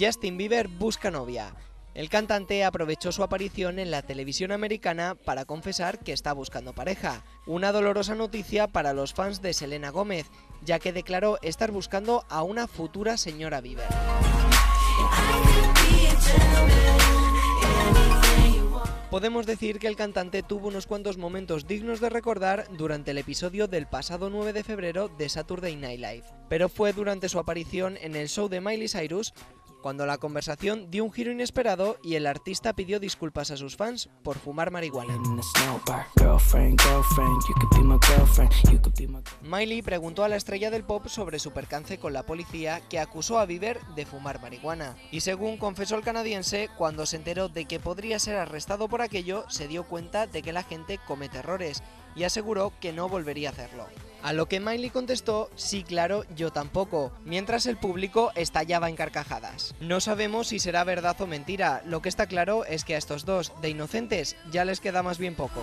Justin Bieber busca novia. El cantante aprovechó su aparición en la televisión americana para confesar que está buscando pareja. Una dolorosa noticia para los fans de Selena Gómez, ya que declaró estar buscando a una futura señora Bieber. Podemos decir que el cantante tuvo unos cuantos momentos dignos de recordar durante el episodio del pasado 9 de febrero de Saturday Night Live, pero fue durante su aparición en el show de Miley Cyrus cuando la conversación dio un giro inesperado y el artista pidió disculpas a sus fans por fumar marihuana. Miley preguntó a la estrella del pop sobre su percance con la policía que acusó a Bieber de fumar marihuana. Y según confesó el canadiense, cuando se enteró de que podría ser arrestado por aquello, se dio cuenta de que la gente comete errores y aseguró que no volvería a hacerlo. A lo que Miley contestó, sí claro, yo tampoco, mientras el público estallaba en carcajadas. No sabemos si será verdad o mentira, lo que está claro es que a estos dos, de inocentes, ya les queda más bien poco.